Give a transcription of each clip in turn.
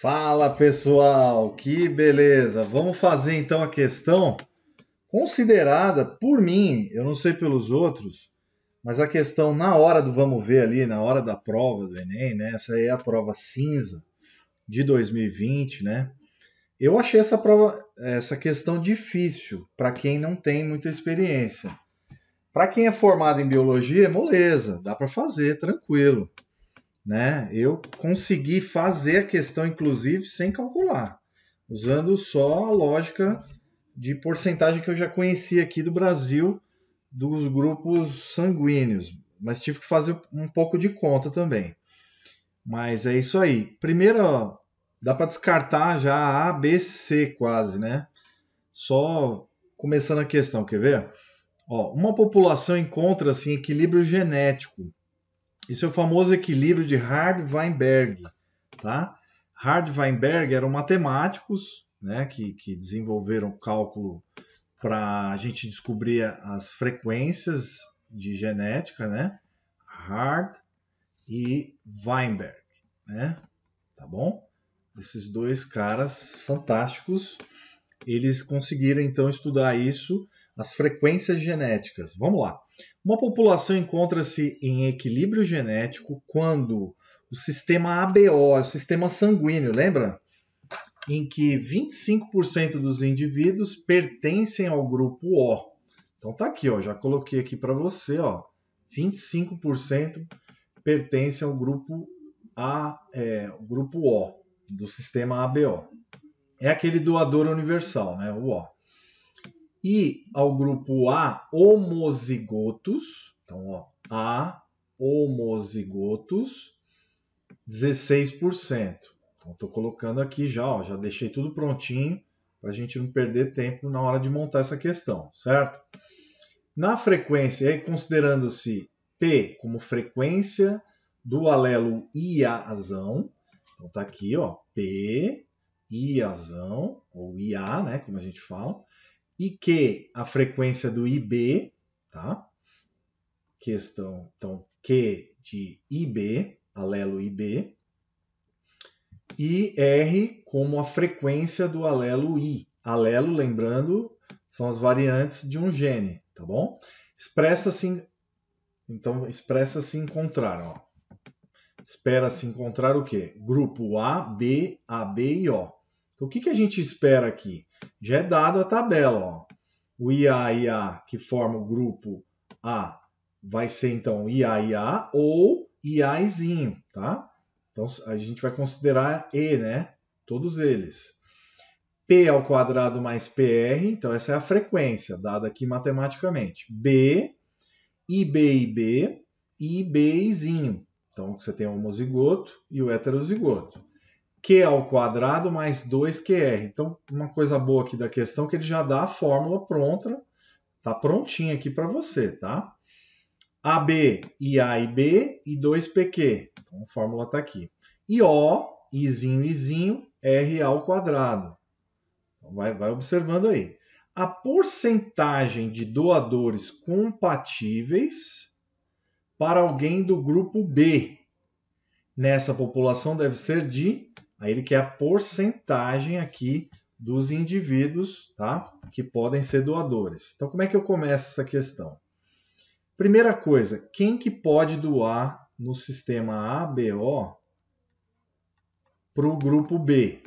Fala pessoal, que beleza! Vamos fazer então a questão considerada por mim, eu não sei pelos outros, mas a questão na hora do vamos ver ali, na hora da prova do Enem, né? Essa aí é a prova cinza de 2020, né? Eu achei essa prova, essa questão difícil para quem não tem muita experiência. Para quem é formado em biologia, moleza, dá para fazer tranquilo né? Eu consegui fazer a questão, inclusive, sem calcular, usando só a lógica de porcentagem que eu já conhecia aqui do Brasil dos grupos sanguíneos, mas tive que fazer um pouco de conta também. Mas é isso aí. Primeiro, dá para descartar já A, B, C quase, né? Só começando a questão, quer ver? Ó, uma população encontra-se em equilíbrio genético isso é o famoso equilíbrio de Hard-Weinberg. Tá? Hard-Weinberg eram matemáticos né, que, que desenvolveram cálculo para a gente descobrir as frequências de genética, né? Hard e Weinberg, né? Tá bom? Esses dois caras fantásticos, eles conseguiram então estudar isso, as frequências genéticas. Vamos lá. Uma população encontra-se em equilíbrio genético quando o sistema ABO, o sistema sanguíneo, lembra? Em que 25% dos indivíduos pertencem ao grupo O. Então tá aqui, ó, já coloquei aqui para você, ó, 25% pertencem ao grupo A, é, o grupo O do sistema ABO. É aquele doador universal, né, o O e ao grupo A homozigotos, então ó, A homozigotos, 16%. Então estou colocando aqui já, ó, já deixei tudo prontinho para a gente não perder tempo na hora de montar essa questão, certo? Na frequência, considerando-se P como frequência do alelo IAzão, então tá aqui, ó, P, IAzão, ou IA, né, como a gente fala, e que a frequência do IB, tá? Questão, então, Q de IB, alelo IB, e R como a frequência do alelo I. Alelo, lembrando, são as variantes de um gene, tá bom? Expressa-se, então, expressa-se encontrar, ó. Espera-se encontrar o quê? Grupo A, B, AB e O. Então, o que, que a gente espera aqui? Já é dado a tabela. Ó. O IA e A que forma o grupo A vai ser então IA e A ou IAzinho, tá? Então a gente vai considerar E, né? Todos eles. P ao quadrado mais PR, então essa é a frequência dada aqui matematicamente. B, IB, IB, IB, Izinho. Então você tem o homozigoto e o heterozigoto. Q ao quadrado mais 2QR. Então, uma coisa boa aqui da questão é que ele já dá a fórmula pronta, tá prontinha aqui para você, tá? AB, IA e B e 2PQ. Então, a fórmula está aqui. E O, Izinho, Izinho, R ao quadrado. Então, vai, vai observando aí. A porcentagem de doadores compatíveis para alguém do grupo B nessa população deve ser de Aí ele quer a porcentagem aqui dos indivíduos tá? que podem ser doadores. Então, como é que eu começo essa questão? Primeira coisa, quem que pode doar no sistema ABO para o grupo B?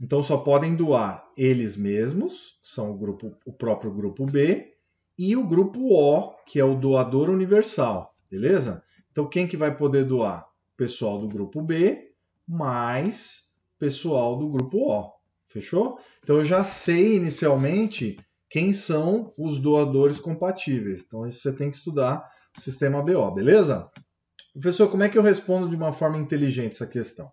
Então, só podem doar eles mesmos, são o, grupo, o próprio grupo B, e o grupo O, que é o doador universal, beleza? Então, quem que vai poder doar? O pessoal do grupo B, mais pessoal do grupo O. Fechou? Então eu já sei inicialmente quem são os doadores compatíveis. Então isso você tem que estudar o sistema BO, beleza? Professor, como é que eu respondo de uma forma inteligente essa questão?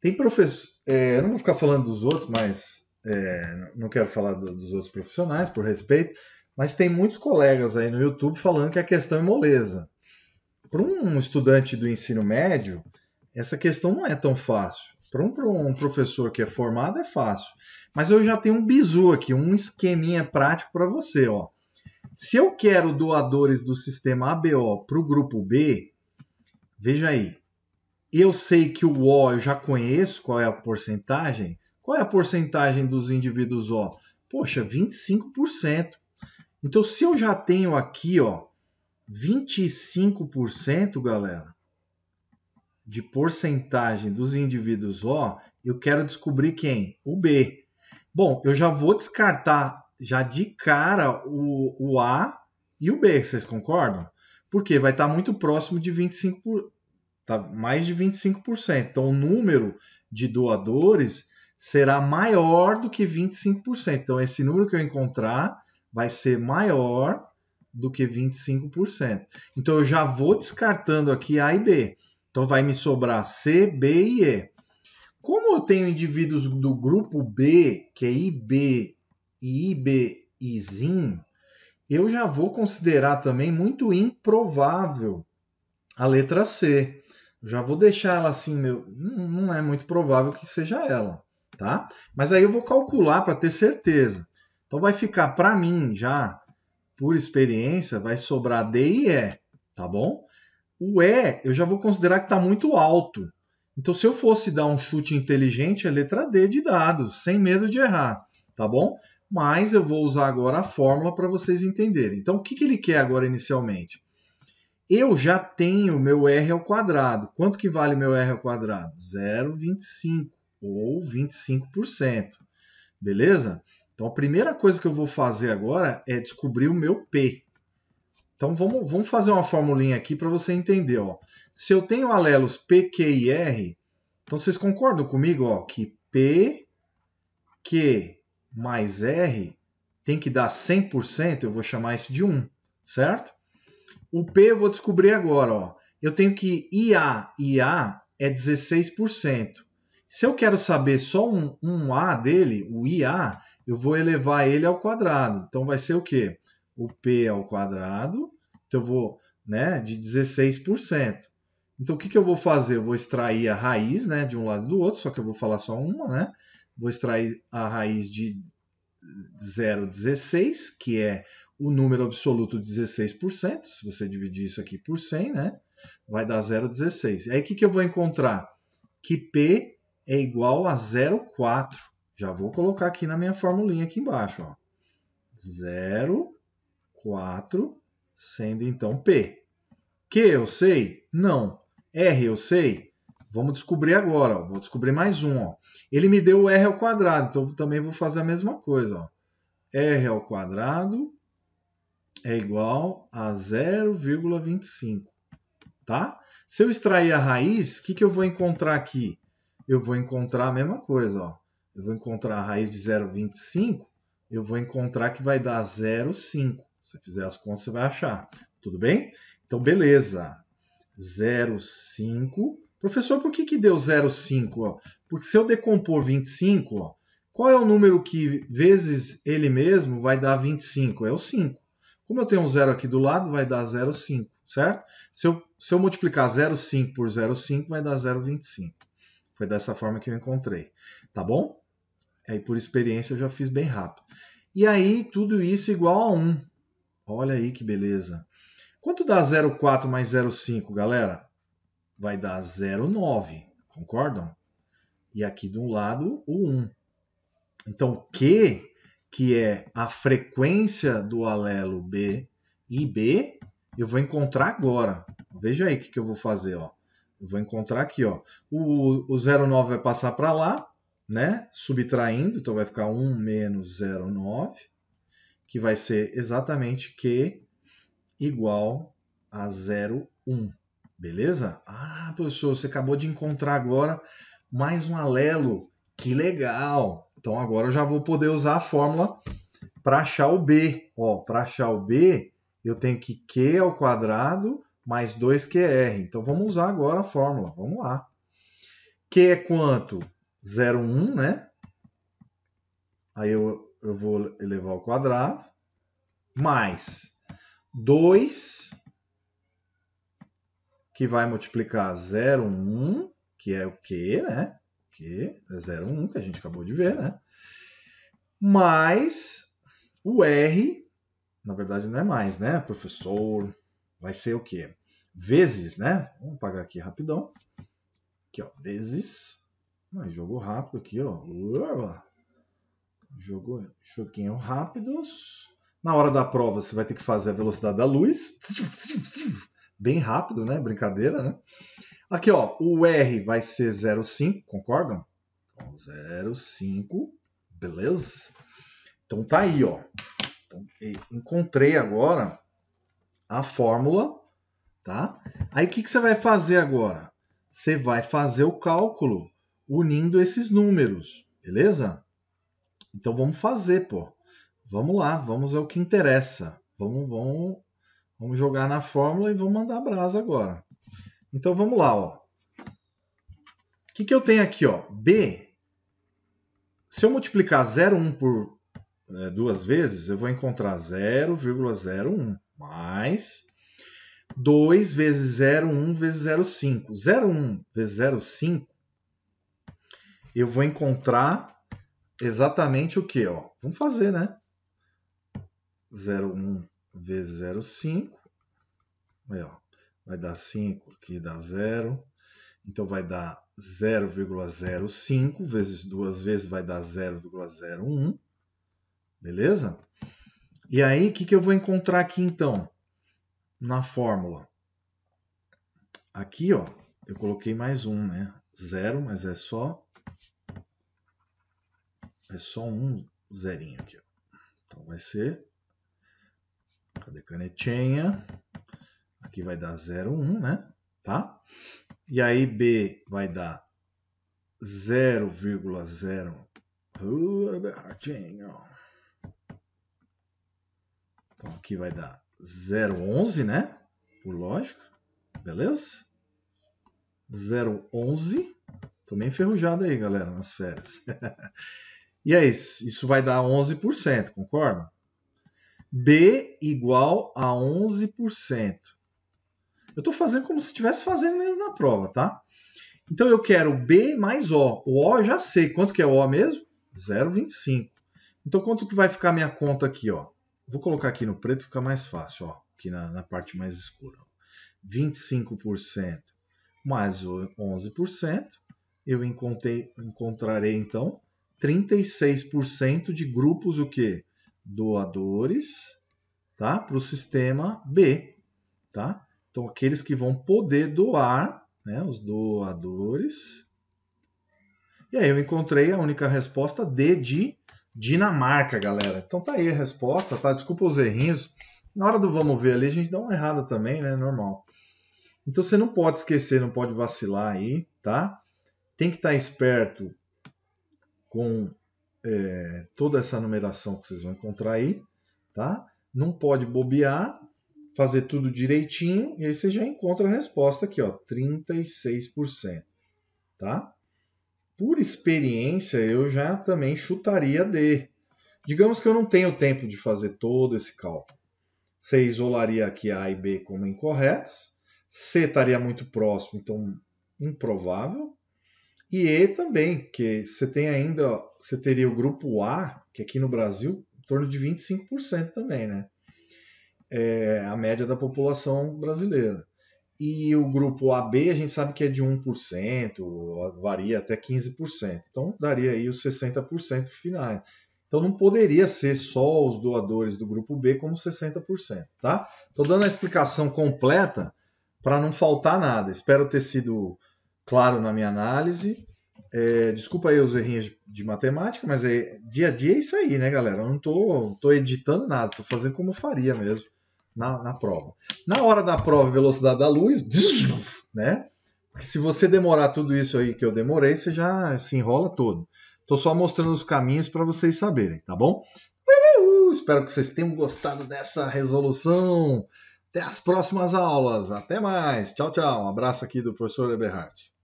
Tem professor, é, eu não vou ficar falando dos outros, mas é, não quero falar do, dos outros profissionais por respeito, mas tem muitos colegas aí no YouTube falando que a questão é moleza. Para um estudante do ensino médio, essa questão não é tão fácil. Para um, um, professor que é formado é fácil. Mas eu já tenho um bizu aqui, um esqueminha prático para você. Ó. Se eu quero doadores do sistema ABO para o grupo B, veja aí. eu sei que o O eu já conheço qual é a porcentagem. Qual é a porcentagem dos indivíduos O? Poxa, 25%. Então, se eu já tenho aqui, ó, 25%, galera, de porcentagem dos indivíduos O, eu quero descobrir quem? O B. Bom, eu já vou descartar já de cara o, o A e o B, vocês concordam? Porque vai estar muito próximo de 25%, tá mais de 25%. Então, o número de doadores será maior do que 25%. Então, esse número que eu encontrar vai ser maior do que 25%. Então, eu já vou descartando aqui A e B. Então, vai me sobrar C, B e E. Como eu tenho indivíduos do grupo B, que é IB e IBIzinho, eu já vou considerar também muito improvável a letra C. já vou deixar ela assim, meu, não é muito provável que seja ela, tá? Mas aí eu vou calcular para ter certeza. Então vai ficar para mim já, por experiência, vai sobrar D e E, tá bom? O E eu já vou considerar que está muito alto. Então, se eu fosse dar um chute inteligente, é letra D de dados, sem medo de errar, tá bom? Mas eu vou usar agora a fórmula para vocês entenderem. Então, o que, que ele quer agora inicialmente? Eu já tenho meu R ao quadrado. Quanto que vale meu R ao quadrado? 0,25 ou 25%. Beleza? Então, a primeira coisa que eu vou fazer agora é descobrir o meu P. Então, vamos, vamos fazer uma formulinha aqui para você entender. Ó. Se eu tenho alelos P, Q e R, então vocês concordam comigo ó, que P, Q mais R tem que dar 100%, eu vou chamar isso de 1, certo? O P eu vou descobrir agora. Ó. Eu tenho que IA, IA é 16%. Se eu quero saber só um, um A dele, o IA, eu vou elevar ele ao quadrado. Então vai ser o quê? O P ao quadrado, então eu vou né, de 16%. Então, o que, que eu vou fazer? Eu vou extrair a raiz né, de um lado e do outro, só que eu vou falar só uma, né? Vou extrair a raiz de 0,16, que é o número absoluto de 16%. Se você dividir isso aqui por 100, né? Vai dar 0,16. Aí, o que, que eu vou encontrar? Que P é igual a 0,4. Já vou colocar aqui na minha formulinha aqui embaixo. Ó. 0,4 sendo então P. Q eu sei? Não. R eu sei? Vamos descobrir agora. Ó. Vou descobrir mais um. Ó. Ele me deu o R ao quadrado, então também vou fazer a mesma coisa. Ó. R ao quadrado é igual a 0,25. Tá? Se eu extrair a raiz, o que, que eu vou encontrar aqui? Eu vou encontrar a mesma coisa. Ó. Eu vou encontrar a raiz de 0,25, eu vou encontrar que vai dar 0,5. Se você fizer as contas, você vai achar. Tudo bem? Então, beleza. 0,5. Professor, por que, que deu 0,5? Porque se eu decompor 25, ó, qual é o número que vezes ele mesmo vai dar 25? É o 5. Como eu tenho um zero aqui do lado, vai dar 0,5, certo? Se eu, se eu multiplicar 0,5 por 0,5, vai dar 0,25. Foi dessa forma que eu encontrei. Tá bom? Aí, por experiência, eu já fiz bem rápido. E aí, tudo isso igual a 1. Olha aí que beleza. Quanto dá 0,4 mais 0,5, galera? Vai dar 0,9, concordam? E aqui de um lado, o 1. Então, Q, que é a frequência do alelo B e B, eu vou encontrar agora. Veja aí o que, que eu vou fazer. Ó. Eu vou encontrar aqui. Ó. O, o 0,9 vai passar para lá, né? subtraindo, então vai ficar 1 menos 0,9 que vai ser exatamente Q igual a 0,1. Beleza? Ah, professor, você acabou de encontrar agora mais um alelo. Que legal! Então agora eu já vou poder usar a fórmula para achar o B. Para achar o B, eu tenho que Q ao quadrado mais 2QR. Então vamos usar agora a fórmula. Vamos lá. Q é quanto? 0,1, né? Aí eu eu vou elevar ao quadrado, mais 2, que vai multiplicar 0,1, que é o Q, né? Que é 0,1, que a gente acabou de ver, né? Mais o R, na verdade não é mais, né, professor? Vai ser o quê? Vezes, né? Vamos pagar aqui rapidão. Aqui, ó, vezes. Jogou rápido aqui, ó. Jogou, joguinho rápidos. Na hora da prova, você vai ter que fazer a velocidade da luz. Bem rápido, né? Brincadeira, né? Aqui, ó, o R vai ser 0,5, concordam? Então, 0,5, beleza? Então tá aí, ó. Então, encontrei agora a fórmula, tá? Aí o que, que você vai fazer agora? Você vai fazer o cálculo unindo esses números, beleza? Então vamos fazer, pô. Vamos lá, vamos ao que interessa. Vamos, vamos, vamos jogar na fórmula e vamos mandar brasa agora. Então vamos lá, ó. O que, que eu tenho aqui, ó? B. Se eu multiplicar 0,1 por é, duas vezes, eu vou encontrar 0,01 mais 2 vezes 0,1 vezes 0,5. 0,1 vezes 0,5, eu vou encontrar exatamente o que? Vamos fazer, né? 0,1 vezes 0,5. Aí, ó vai dar 5, aqui dá 0. Então vai dar 0,05 vezes duas vezes vai dar 0,01. Beleza? E aí, o que, que eu vou encontrar aqui então? Na fórmula. Aqui, ó, eu coloquei mais um, né? Zero, mas é só é só um zerinho aqui. Então vai ser cadê canetinha? Aqui vai dar 0,1, né? Tá? E aí B vai dar 0,0. Então aqui vai dar 0,11, né? Por lógico. Beleza? 0,11. Tô meio enferrujado aí, galera, nas férias. e é isso. Isso vai dar 11%, concorda? B igual a 11%. Eu estou fazendo como se estivesse fazendo mesmo na prova, tá? Então eu quero B mais O. O O eu já sei. Quanto que é o mesmo? 0,25. Então quanto que vai ficar minha conta aqui, ó? Vou colocar aqui no preto, fica mais fácil, ó. Aqui na, na parte mais escura. 25% mais 11%. Eu encontrei, encontrarei, então, 36% de grupos o quê? Doadores, tá? Para o sistema B, tá? Então, aqueles que vão poder doar, né, os doadores. E aí eu encontrei a única resposta D de Dinamarca, galera. Então tá aí a resposta, tá? Desculpa os errinhos. Na hora do vamos ver ali, a gente dá uma errada também, né? Normal. Então você não pode esquecer, não pode vacilar aí, tá? Tem que estar tá esperto com é, toda essa numeração que vocês vão encontrar aí, tá? Não pode bobear, fazer tudo direitinho e aí você já encontra a resposta aqui, ó, 36%, tá? Por experiência, eu já também chutaria D. Digamos que eu não tenho tempo de fazer todo esse cálculo. Você isolaria aqui A e B como incorretos. C estaria muito próximo, então improvável. E E também, que você tem ainda, você teria o grupo A, que aqui no Brasil, em torno de 25% também, né? é, a média da população brasileira. E o grupo AB a gente sabe que é de 1%, varia até 15%. Então daria aí os 60% finais. Então não poderia ser só os doadores do grupo B como 60%, tá? Estou dando a explicação completa para não faltar nada. Espero ter sido claro na minha análise. É, desculpa aí os errinhos de matemática, mas é, dia a dia é isso aí, né, galera? Eu não tô, tô editando nada, estou fazendo como eu faria mesmo na, na prova. Na hora da prova, velocidade da luz, né? Porque se você demorar tudo isso aí que eu demorei, você já se enrola todo. Estou só mostrando os caminhos para vocês saberem, tá bom? Uh, espero que vocês tenham gostado dessa resolução. Até as próximas aulas. Até mais. Tchau, tchau. Um abraço aqui do professor Eberhardt.